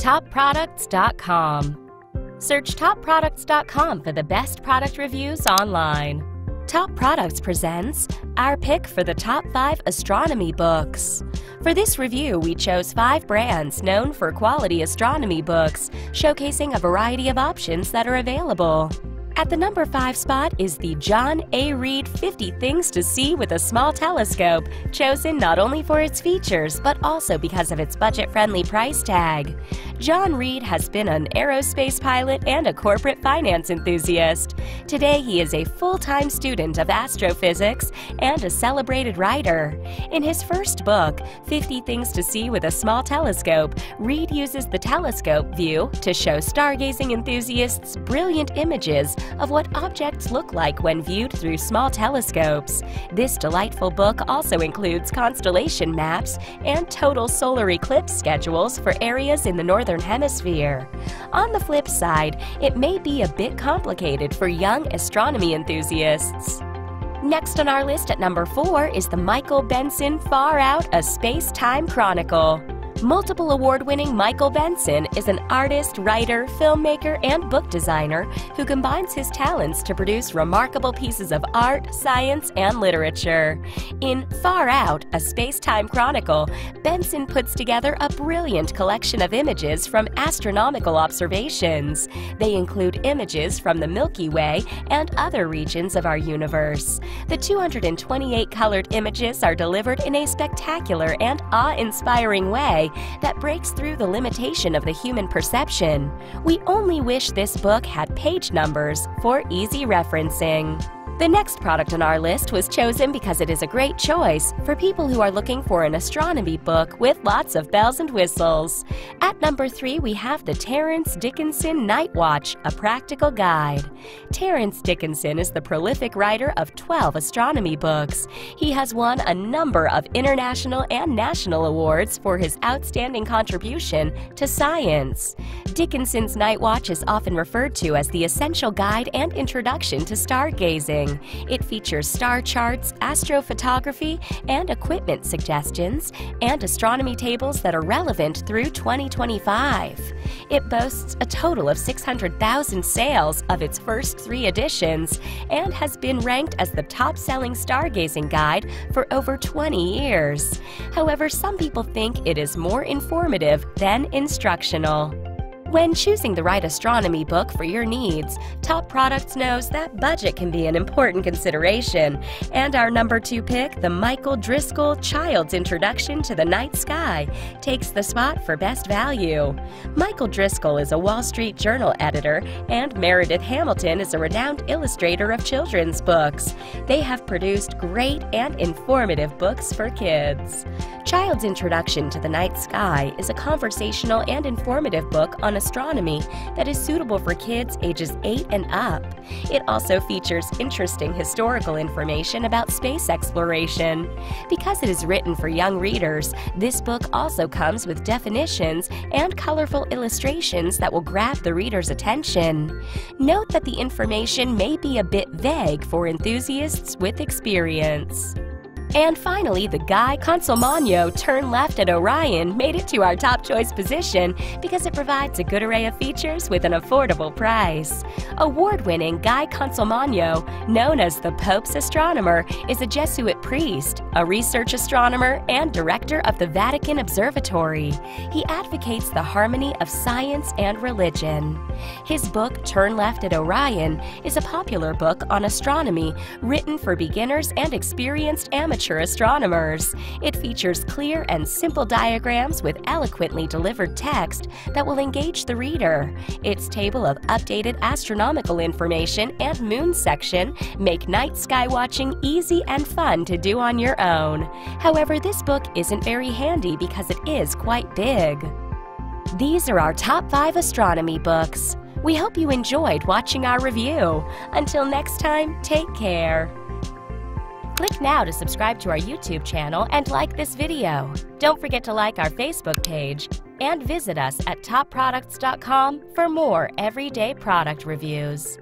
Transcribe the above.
topproducts.com. Search topproducts.com for the best product reviews online. Top Products presents our pick for the top 5 astronomy books. For this review, we chose 5 brands known for quality astronomy books, showcasing a variety of options that are available. At the number 5 spot is the John A. Read 50 Things to See with a Small Telescope, chosen not only for its features but also because of its budget friendly price tag. John Read has been an aerospace pilot and a corporate finance enthusiast. Today, he is a full time student of astrophysics and a celebrated writer. In his first book, 50 Things to See with a Small Telescope, Read uses the telescope view to show stargazing enthusiasts brilliant images of what objects look like when viewed through small telescopes. This delightful book also includes constellation maps and total solar eclipse schedules for areas in the Northern Hemisphere. On the flip side, it may be a bit complicated for young astronomy enthusiasts. Next on our list at number 4 is the Michael Benson Far Out A Space Time Chronicle. Multiple award winning Michael Benson is an artist, writer, filmmaker, and book designer who combines his talents to produce remarkable pieces of art, science, and literature. In Far Out, a space time chronicle, Benson puts together a brilliant collection of images from astronomical observations. They include images from the Milky Way and other regions of our universe. The 228 colored images are delivered in a spectacular and awe inspiring way that breaks through the limitation of the human perception. We only wish this book had page numbers for easy referencing. The next product on our list was chosen because it is a great choice for people who are looking for an astronomy book with lots of bells and whistles. At number three, we have the Terence Dickinson Night Watch, a practical guide. Terence Dickinson is the prolific writer of 12 astronomy books. He has won a number of international and national awards for his outstanding contribution to science. Dickinson's Night Watch is often referred to as the essential guide and introduction to stargazing. It features star charts, astrophotography, and equipment suggestions, and astronomy tables that are relevant through 2025. It boasts a total of 600,000 sales of its first three editions and has been ranked as the top selling stargazing guide for over 20 years. However, some people think it is more informative than instructional. When choosing the right astronomy book for your needs, Top Products knows that budget can be an important consideration. And our number two pick, the Michael Driscoll Child's Introduction to the Night Sky, takes the spot for best value. Michael Driscoll is a Wall Street Journal editor, and Meredith Hamilton is a renowned illustrator of children's books. They have produced great and informative books for kids. Child's Introduction to the Night Sky is a conversational and informative book on astronomy that is suitable for kids ages 8 and up. It also features interesting historical information about space exploration. Because it is written for young readers, this book also comes with definitions and colorful illustrations that will grab the reader's attention. Note that the information may be a bit vague for enthusiasts with experience. And finally, the Guy Consolmagno Turn Left at Orion made it to our top choice position because it provides a good array of features with an affordable price. Award winning Guy Consolmagno, known as the Pope's astronomer, is a Jesuit priest, a research astronomer, and director of the Vatican Observatory. He advocates the harmony of science and religion. His book, Turn Left at Orion, is a popular book on astronomy written for beginners and experienced amateurs amateur astronomers. It features clear and simple diagrams with eloquently delivered text that will engage the reader. Its table of updated astronomical information and moon section make night sky watching easy and fun to do on your own. However, this book isn't very handy because it is quite big. These are our top 5 astronomy books. We hope you enjoyed watching our review. Until next time, take care. Click now to subscribe to our YouTube channel and like this video. Don't forget to like our Facebook page and visit us at topproducts.com for more everyday product reviews.